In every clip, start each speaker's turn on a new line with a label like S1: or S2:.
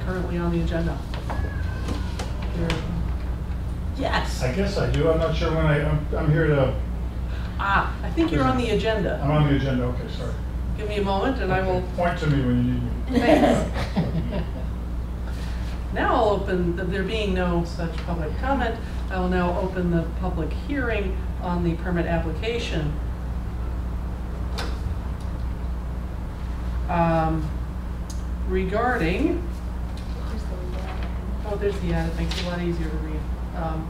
S1: not currently on the agenda? There- Yes.
S2: I guess I do, I'm not sure when I, I'm, I'm here to,
S1: Ah, I think you're on the agenda.
S2: I'm on the agenda, okay, sorry.
S1: Give me a moment and I will,
S2: Point to me when you need me.
S1: Thanks. now I'll open, there being no such public comment, I will now open the public hearing on the permit application. Um, Regarding, oh, there's the ad, it makes it a lot easier to read. Um,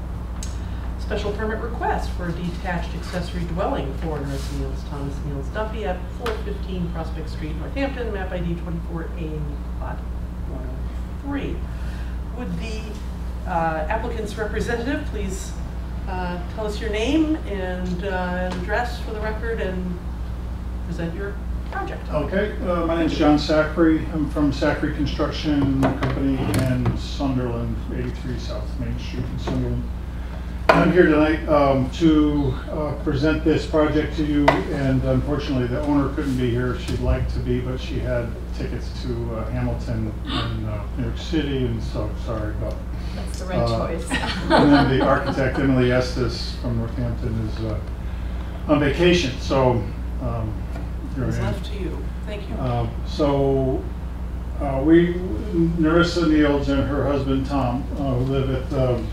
S1: Special permit request for a detached accessory dwelling for Nerissa Nields, Thomas Nields Duffy at 415 Prospect Street, Northampton, map ID 24A, lot 103. Would the uh, applicant's representative please uh, tell us your name and uh, address for the record and present your project?
S2: Okay, uh, my is John Sacre, I'm from Sacre Construction Company in Sunderland, 83 South Main Street in Sunderland. I'm here tonight um, to uh, present this project to you, and unfortunately, the owner couldn't be here. She'd like to be, but she had tickets to uh, Hamilton in uh, New York City, and so, sorry about
S3: That's the right
S2: Uh,
S3: choice.
S2: And then the architect, Emily Estes from Northampton, is uh, on vacation, so. um,
S1: It's left to you. Thank you.
S2: Uh, So, uh, we, Nerissa Nields and her husband Tom, uh, live at um,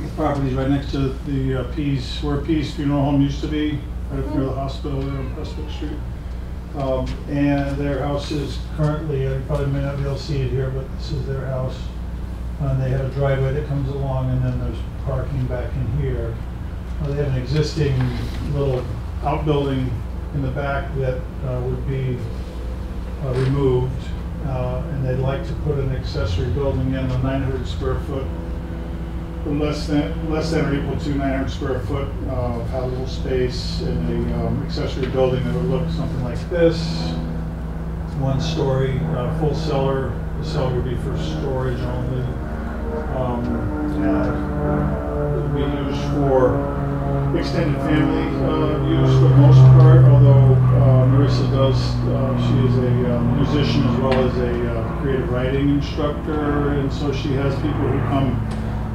S2: the properties right next to the uh, Pease, where Pease Funeral Home used to be, right up near the hospital there on Prospect Street. Um, And their house is currently, you probably may not be able to see it here, but this is their house. And they have a driveway that comes along, and then there's parking back in here. Uh, They have an existing little outbuilding in the back that uh, would be uh, removed, uh, and they'd like to put an accessory building in, a 900 square foot, less than, less than or equal to 900 square foot uh, habitable space in a um, accessory building that would look something like this. One story, uh, full cellar, the cellar would be for storage only. Um, and It would be used for extended family uh, use for the most part, although uh, Marissa does, uh, she is a um, musician as well as a uh, creative writing instructor, and so she has people who come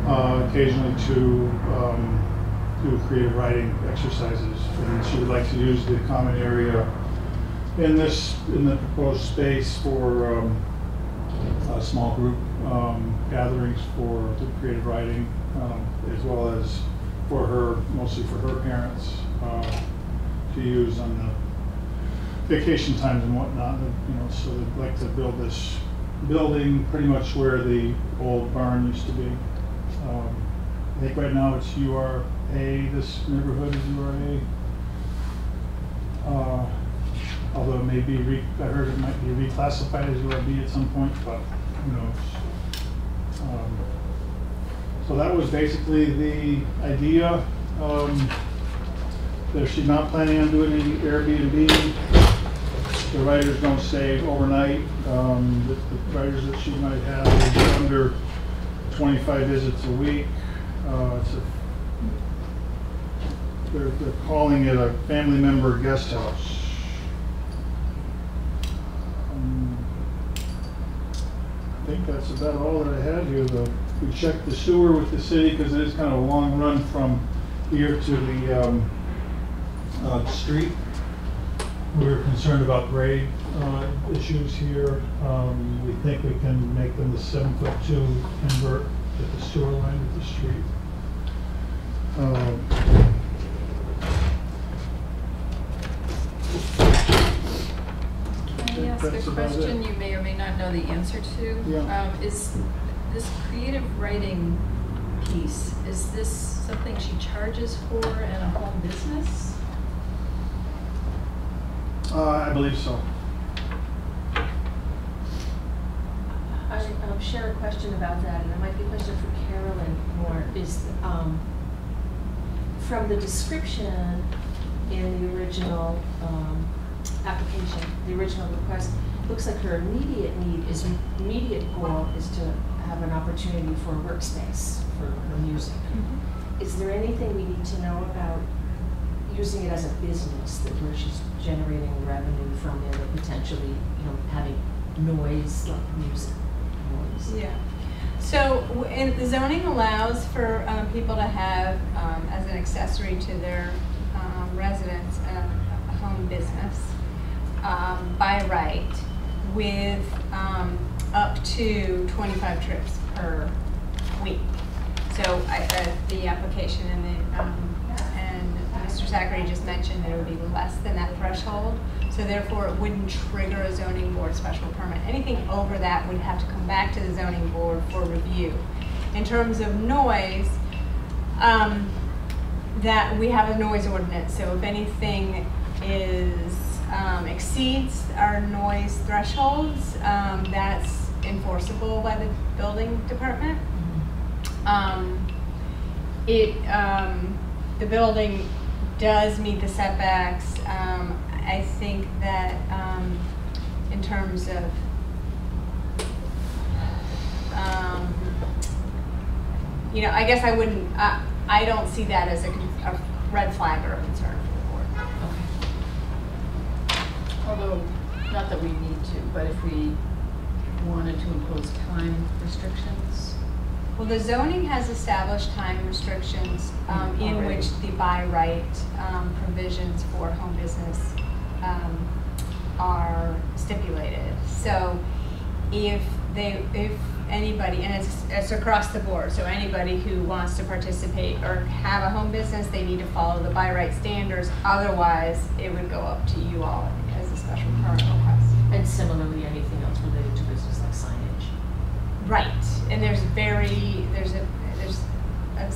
S2: uh, occasionally to um, do creative writing exercises. And she would like to use the common area in this, in the proposed space for um, small group um, gatherings for the creative writing, um, as well as for her, mostly for her parents, uh, to use on the vacation times and whatnot, you know, so they'd like to build this building pretty much where the old barn used to be. Um, I think right now it's URA, this neighborhood is URA. Uh, Although it may be, re- I heard it might be reclassified as URB at some point, but who knows? Um, So that was basically the idea. Um, That she's not planning on doing any Airbnb. The writers don't stay overnight. Um, The the writers that she might have is under 25 visits a week. Uh, It's a they're, they're calling it a family member guest house. Um, I think that's about all that I had here, though. We checked the sewer with the city, because it is kind of a long run from here to the, um, uh, street. We were concerned about grade, uh, issues here. Um, we think we can make them the seven foot two invert at the sewer line with the street. Um,
S3: Can I ask a question you may or may not know the answer to?
S2: Yeah.
S3: Um, Is this creative writing piece, is this something she charges for in a home business?
S2: Uh, I believe so.
S4: I um, share a question about that, and it might be a question for Carolyn more, is, um, from the description in the original um, application, the original request, looks like her immediate need is, immediate goal is to have an opportunity for a workspace for her music. Is there anything we need to know about using it as a business, that where she's generating revenue from it, or potentially, you know, having noise, like music noise.
S5: Yeah. So, the zoning allows for um, people to have, um, as an accessory to their um, residence, a a home business um, by right with um, up to 25 trips per week. So I, uh, the application and the, um, and Mr. Zachary just mentioned that it would be less than that threshold. So therefore, it wouldn't trigger a zoning board special permit. Anything over that would have to come back to the zoning board for review. In terms of noise, um, that we have a noise ordinance, so if anything is, exceeds our noise thresholds, um, that's enforceable by the building department. Um, it, um, the building does meet the setbacks. Um, I think that, um, in terms of, um, you know, I guess I wouldn't, I, I don't see that as a, a red flag or a concern
S3: Although, not that we need to, but if we wanted to impose time restrictions,
S5: Well, the zoning has established time restrictions um, in which the by right um, provisions for home business um, are stipulated. So if they, if anybody, and it's, it's across the board, so anybody who wants to participate or have a home business, they need to follow the by right standards. Otherwise, it would go up to you all as a special permit request.
S4: And similarly, anything else related to business like signage.
S5: Right, and there's a very, there's a, there's a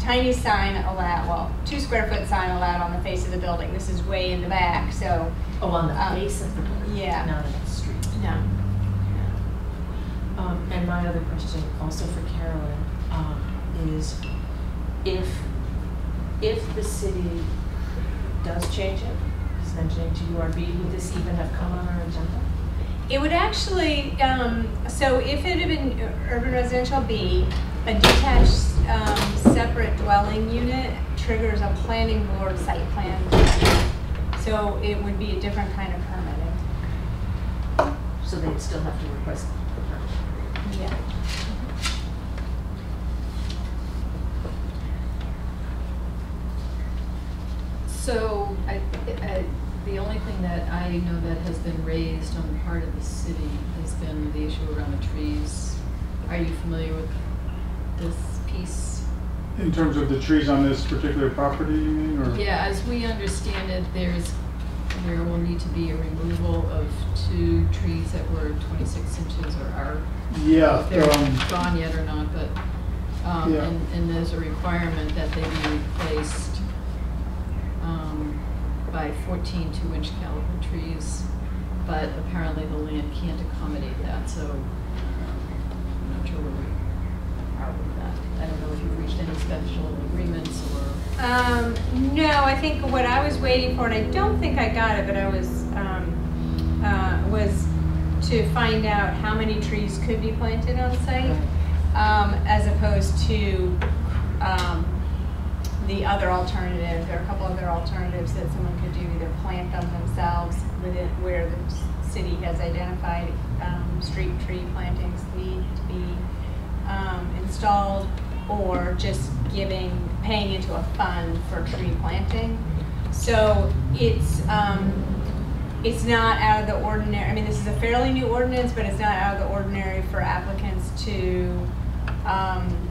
S5: tiny sign allowed, well, two square foot sign allowed on the face of the building. This is way in the back, so,
S4: Oh, on the
S5: Um,
S4: face of the building,
S5: yeah.
S4: not on the street.
S5: no.
S4: Um, and my other question, also for Carolyn, um, is if, if the city does change it, mentioning to URB, would this even have come on our agenda?
S5: It would actually, um, so if it had been urban residential B, a detached, um, separate dwelling unit triggers a planning board site plan. So it would be a different kind of permitting.
S4: So they'd still have to request a permit.
S5: Yeah.
S3: So, I, I, the only thing that I know that has been raised on the part of the city has been the issue around the trees. Are you familiar with this piece?
S2: In terms of the trees on this particular property, you mean, or?
S3: Yeah, as we understand it, there's, there will need to be a removal of two trees that were twenty-six inches or are,
S2: Yeah,
S3: they're
S2: um,
S3: gone yet or not, but, um,
S2: Yeah.
S3: and, and there's a requirement that they be replaced, by fourteen two-inch caliber trees, but apparently the land can't accommodate that, so I'm not sure where we are with that. I don't know if you've reached any special agreements or.
S5: Um, no, I think what I was waiting for, and I don't think I got it, but I was, um, uh, was to find out how many trees could be planted on site, um, as opposed to, um, the other alternative, there are a couple other alternatives that someone could do, either plant them themselves within, where the city has identified, um, street tree plantings need to be, um, installed, or just giving, paying into a fund for tree planting. So it's, um, it's not out of the ordinary, I mean, this is a fairly new ordinance, but it's not out of the ordinary for applicants to, um,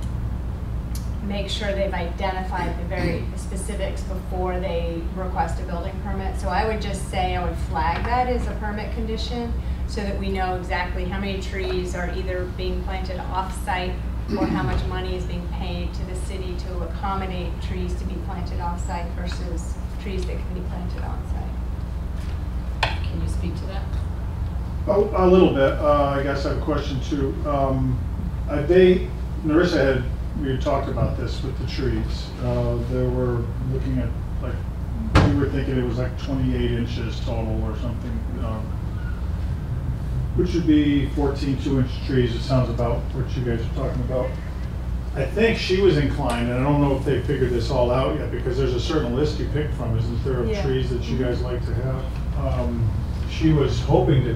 S5: make sure they've identified the very specifics before they request a building permit. So I would just say, I would flag that as a permit condition, so that we know exactly how many trees are either being planted off-site or how much money is being paid to the city to accommodate trees to be planted off-site versus trees that can be planted on-site.
S3: Can you speak to that?
S2: Oh, a little bit. Uh, I guess I have a question too. Um, uh, they, Nerissa had, we had talked about this with the trees. Uh, they were looking at, like, we were thinking it was like twenty-eight inches total or something. um, Which would be 14 two-inch trees. It sounds about what you guys are talking about. I think she was inclined, and I don't know if they figured this all out yet, because there's a certain list you picked from, isn't there, of
S5: Yeah.
S2: trees that you guys like to have? Um, She was hoping to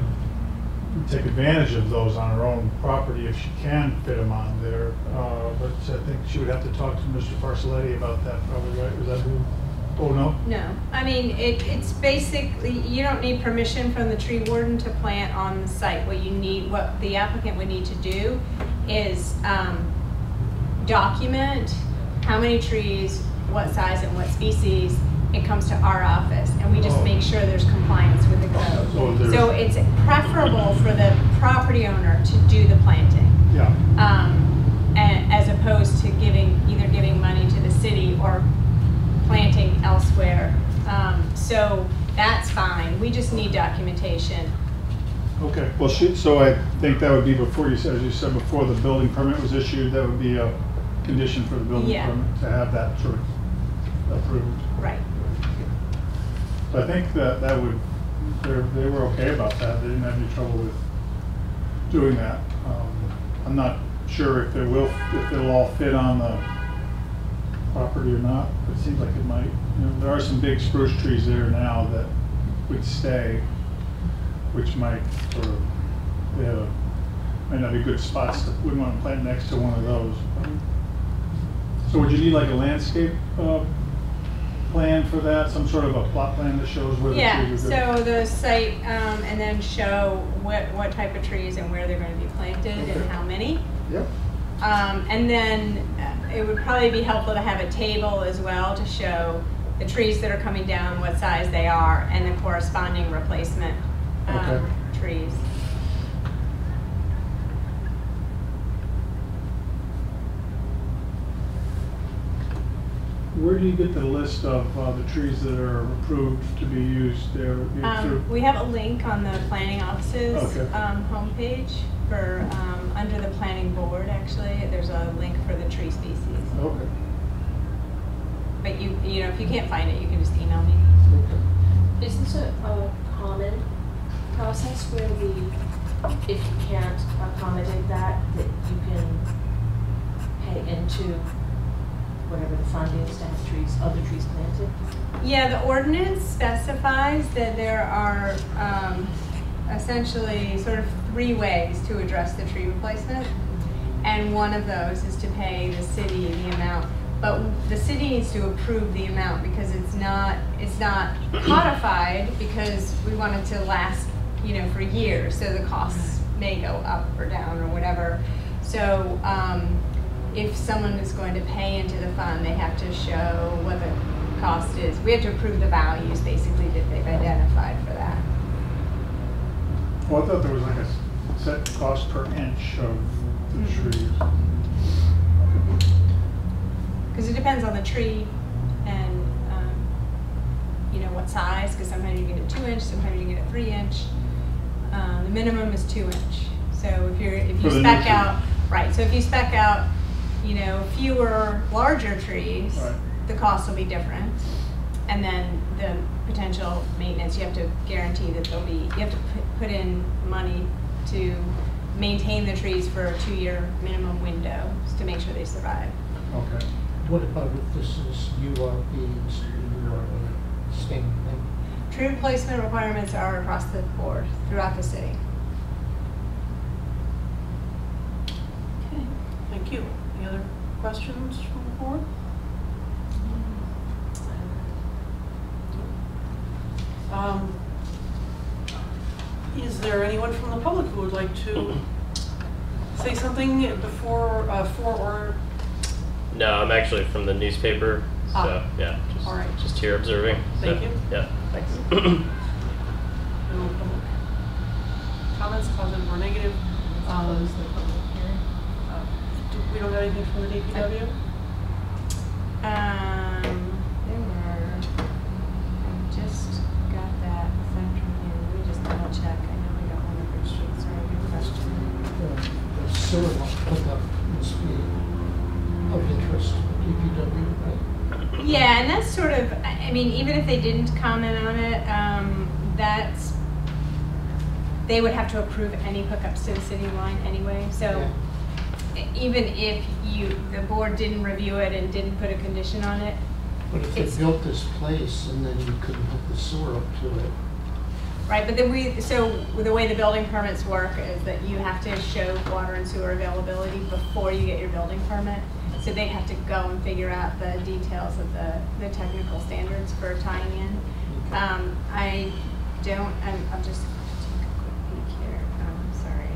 S2: take advantage of those on her own property if she can fit them on there. Uh, But I think she would have to talk to Mr. Parasiliti about that, probably, right? Was that who? Oh, no?
S5: No, I mean, it, it's basically, you don't need permission from the tree warden to plant on the site. What you need, what the applicant would need to do is, um, document how many trees, what size and what species. It comes to our office and we just
S2: Oh.
S5: make sure there's compliance with the code.
S2: there's-
S5: So it's preferable for the property owner to do the planting.
S2: Yeah.
S5: um, a- as opposed to giving, either giving money to the city or planting elsewhere. Um, so that's fine, we just need documentation.
S2: Okay, well, she, so I think that would be before you said, as you said, before the building permit was issued, that would be a condition for the building
S5: Yeah.
S2: permit to have that sort of approved.
S5: Right.
S2: I think that that would, they're, were okay about that, they didn't have any trouble with doing that. Um, I'm not sure if it will, if it'll all fit on the property or not, it seems like it might. You know, there are some big spruce trees there now that would stay, which might sort of, they have a, might not be good spots, to wouldn't want to plant next to one of those. So would you need like a landscape, uh, plan for that, some sort of a plot plan that shows where the
S5: Yeah,
S2: trees are good?
S5: so the site, um, and then show what, what type of trees and where they're gonna be planted
S2: Okay.
S5: and how many.
S2: Yep,
S5: Um, and then uh, it would probably be helpful to have a table as well to show the trees that are coming down, what size they are, and the corresponding replacement, um,
S2: Okay.
S5: trees.
S2: where do you get the list of, uh, the trees that are approved to be used there?
S5: Um, we have a link on the planning office's,
S2: Okay.
S5: um, homepage for, um, under the planning board, actually, there's a link for the tree species.
S2: Okay,
S5: But you, you know, if you can't find it, you can just email me.
S2: okay.
S4: Is this a, a common process where we, if you can't accommodate that, that you can pay into whatever the fund is to have trees, other trees planted?
S5: Yeah, the ordinance specifies that there are um, essentially sort of three ways to address the tree replacement. And one of those is to pay the city the amount. But the city needs to approve the amount because it's not, it's not codified because we want it to last, you know, for years. So the costs may go up or down or whatever. So um, if someone is going to pay into the fund, they have to show what the cost is. We have to approve the values basically that they've identified for that.
S2: Well, I thought there was like a set cost per inch of the
S5: Mhm.
S2: trees.
S5: Because it depends on the tree and, um, you know, what size, because sometimes you get a two inch, sometimes you get a three inch. Uh, the minimum is two inch. So if you're, if you spec out, right, so if you spec out, you know, fewer larger trees,
S2: Right.
S5: the cost will be different. And then the potential maintenance, you have to guarantee that there'll be, you have to put, put in money to maintain the trees for a two-year minimum window to make sure they survive.
S2: Okay.
S6: What about if this is URBs, URB, same thing?
S5: Tree replacement requirements are across the board throughout the city.
S1: Okay, thank you. Any other questions from the board? Um, Is there anyone from the public who would like to say something before, uh, for or,
S7: No, I'm actually from the newspaper, so
S1: Ah.
S7: yeah, just,
S1: All right.
S7: just here observing.
S1: Thank
S7: so,
S1: you.
S7: Yeah, thanks.
S1: no public comments, positive or negative?
S3: Close the
S1: uh, do- We don't have anything from the DPW?
S5: Um, there were, I just got that this afternoon, let me just double check, I know we got one of Bridge Street, sorry, good question.
S6: The the sewer line hookup must be of interest to DPW, right?
S5: Yeah, and that's sort of, I I mean, even if they didn't comment on it, um, that's, they would have to approve any hookups to the city line anyway, so, even if you, the board didn't review it and didn't put a condition on it,
S6: But if
S5: It's-
S6: they built this place and then you couldn't hook the sewer up to it,
S5: right, but then we, so the way the building permits work is that you have to show water and sewer availability before you get your building permit. So they have to go and figure out the details of the, the technical standards for tying in. Um, I don't, I'm, I'm just going to take a quick peek here, um, sorry.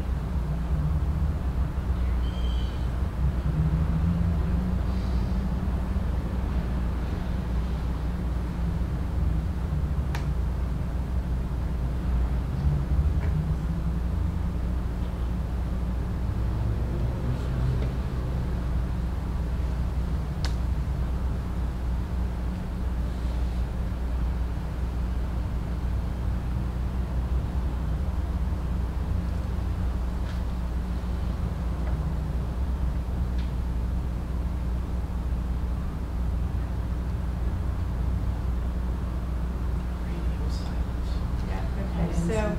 S1: Radio silence.
S5: Yeah, okay, so.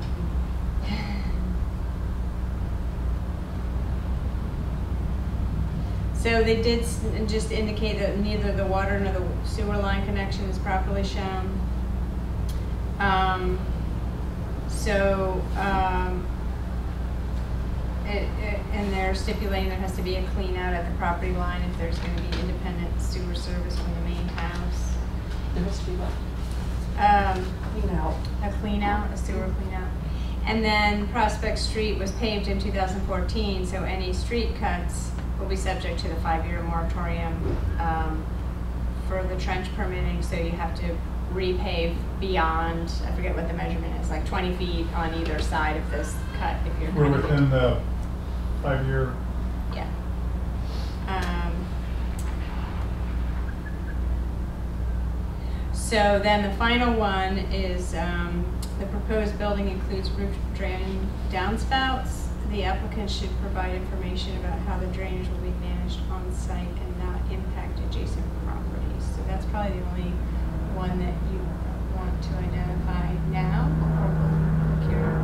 S5: So they did just indicate that neither the water nor the sewer line connection is properly shown. Um, so, um, it, it, and they're stipulating there has to be a clean out at the property line if there's gonna be independent sewer service from the main house.
S1: There has to be what?
S5: Um,
S1: Clean out.
S5: a clean out, a sewer clean out. And then Prospect Street was paved in 2014, so any street cuts will be subject to the five-year moratorium um, for the trench permitting, so you have to repave beyond, I forget what the measurement is, like 20 feet on either side of this cut if you're.
S2: We're within the five-year,
S5: Yeah. Um, So then the final one is, um, the proposed building includes roof drain downspouts. The applicant should provide information about how the drainage will be managed on site and not impact adjacent properties. So that's probably the only one that you want to identify now or will procure.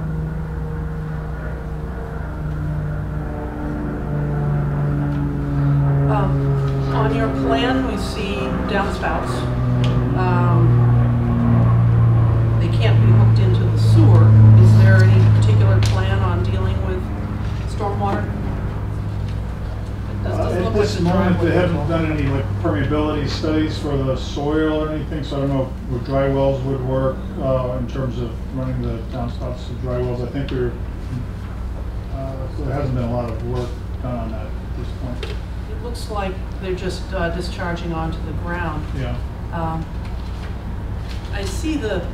S1: Um, On your plan, we see downspouts. Um, They can't be hooked into the sewer. Is there any particular plan on dealing with stormwater? It does-
S2: Uh,
S1: doesn't
S2: At
S1: look like
S2: this
S1: the
S2: moment, they haven't done any like permeability studies for the soil or anything, so I don't know if dry wells would work uh, in terms of running the downspouts to dry wells. I think we're, uh, so there hasn't been a lot of work done on that at this point.
S1: It looks like they're just uh, discharging onto the ground.
S2: Yeah.
S1: Um, I see the,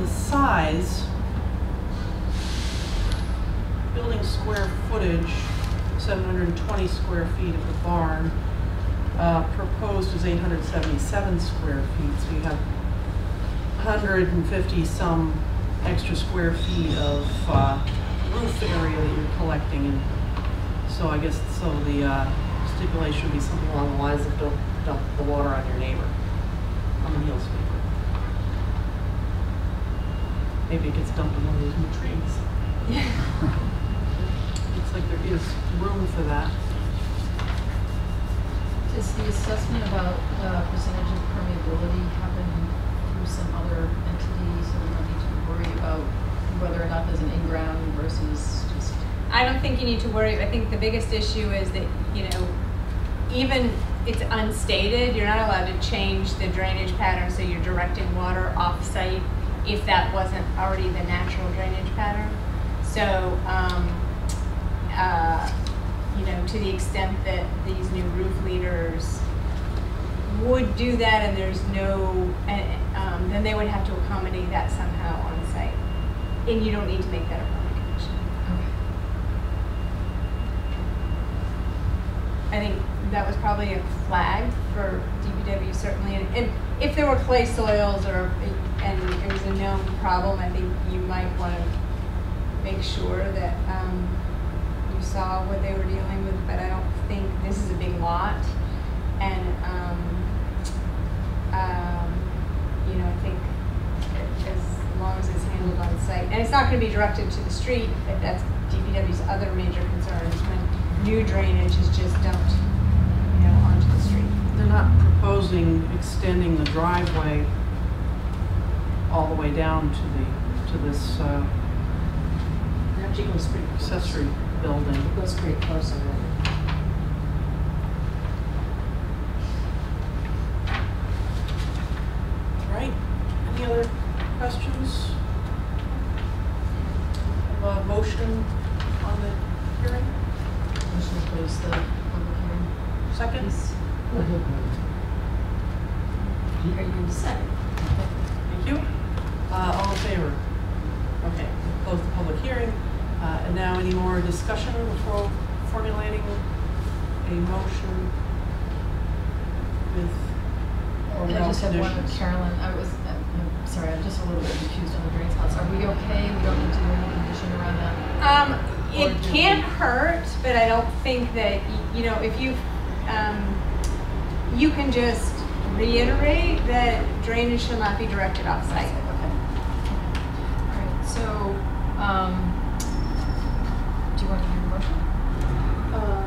S1: the size, building square footage, seven hundred and twenty square feet of the barn. Uh, proposed was eight hundred seventy-seven square feet, so you have hundred and fifty some extra square feet of, uh, roof area that you're collecting and so I guess, so the uh, stipulation would be something along the lines of don't dump the water on your neighbor, on the Neal's neighbor. Maybe it gets dumped in one of these new trees. Looks like there is room for that.
S3: Does the assessment about uh, percentage of permeability happen through some other entity, so we don't need to worry about whether or not there's an in-ground versus just?
S5: I don't think you need to worry. I think the biggest issue is that, you know, even it's unstated, you're not allowed to change the drainage pattern, so you're directing water off-site if that wasn't already the natural drainage pattern. So, um, uh, you know, to the extent that these new roof leaders would do that and there's no, and, um, then they would have to accommodate that somehow on site. And you don't need to make that a permanent condition. Okay. I think that was probably a flag for DPW certainly, and, and if there were clay soils or, and it was a known problem, I think you might wanna make sure that, um, you saw what they were dealing with, but I don't think, this is a big lot, and, um, um, you know, I think as long as it's handled on site, and it's not gonna be directed to the street, if that's DPW's other major concerns, when new drainage is just dumped, you know, onto the street.
S1: They're not proposing extending the driveway all the way down to the, to this uh,
S4: It actually pretty
S1: accessory building.
S4: It goes pretty close already.
S1: Right, any other questions? Have a motion on the hearing?
S3: Motion to close the public hearing.
S1: Second?
S3: Please.
S6: Go ahead, Mary.
S3: Are you second?
S1: Thank you. Uh, all in favor? Okay, we'll close the public hearing. Uh, and now any more discussion before formulating a motion with or
S3: I have one,
S1: conditions?
S3: Carolyn, I was, uh, I'm sorry, I'm just a little bit confused on the drain spots. Are we okay? We don't need to do any condition around that?
S5: Um, it can't
S3: we-
S5: hurt, but I don't think that, you know, if you, um, you can just reiterate that drainage shall not be directed off-site.
S3: Okay. All right, so, um, do you want to do a motion?
S4: Uh,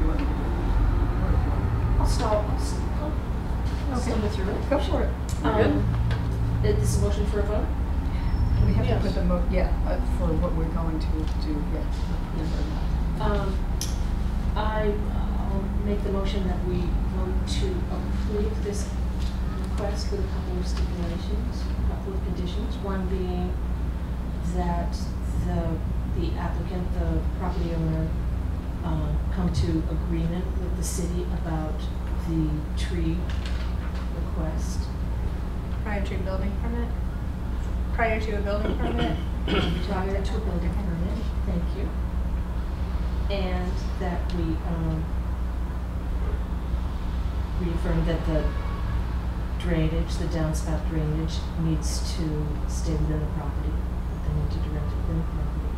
S3: You want me to do
S4: I'll stall, I'll s- I'll
S3: Okay.
S4: stumble through it.
S3: Go for it.
S4: Um, Is this a motion for a vote?
S3: We have to
S1: Yes.
S3: put the mo, yeah, uh, for what we're going to do, yeah. approve or not.
S4: Um, I, will make the motion that we vote to approve this request with a couple of stipulations, a couple of conditions. One being that the, the applicant, the property owner, uh, come to agreement with the city about the tree request.
S5: Prior to a building permit? Prior to a building permit?
S4: prior to a building permit, thank you. And that we, um, reaffirm that the drainage, the downspout drainage needs to stay within the property, that they need to direct it within the property.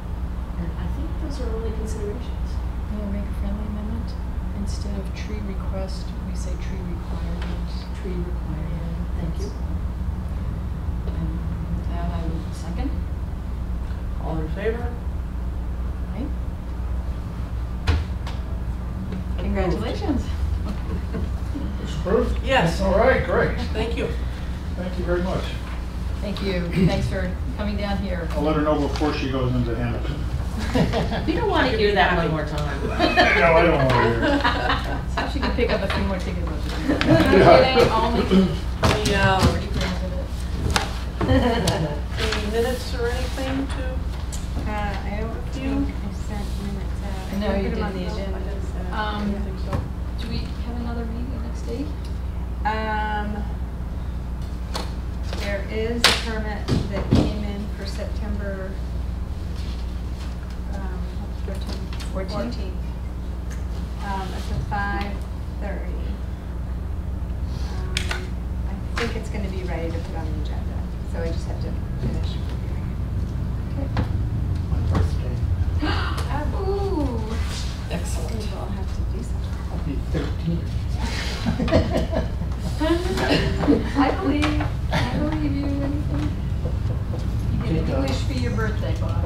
S4: And I think those are only considerations.
S3: May I make a friendly amendment? Instead of tree request, we say tree requirement.
S4: Tree requirement, thank you.
S3: And with that, I would second.
S1: All in favor?
S3: Right? Congratulations.
S2: It's approved?
S1: Yes.
S2: All right, great.
S1: Thank you.
S2: Thank you very much.
S3: Thank you. Thanks for coming down here.
S2: I'll let her know before she goes into Hamilton.
S4: We don't want to hear that one more time.
S2: No, I don't want to hear. it.
S3: So she can pick up a few more tickets.
S2: Yeah.
S3: Kidding, only
S1: Any, uh,
S3: already granted it.
S1: any minutes or anything to?
S5: Uh, I don't think I sent minutes out. I
S3: No,
S5: put
S3: you
S5: them on the
S3: didn't.
S5: agenda. so-
S3: Um,
S1: I don't think so.
S3: Do we have another meeting next date?
S5: Um, there is a permit that came in for September, thirteenth.
S3: Fourteenth?
S5: Um, it's at five thirty. Um, I think it's gonna be ready to put on the agenda, so I just have to finish reviewing
S6: My birthday,
S5: it. Ooh.
S1: Excellent.
S5: We'll have to do something.
S6: I'll be thirteen.
S3: I believe, I believe you, anything. You get
S6: Take a-
S3: wish for your birthday, Bob.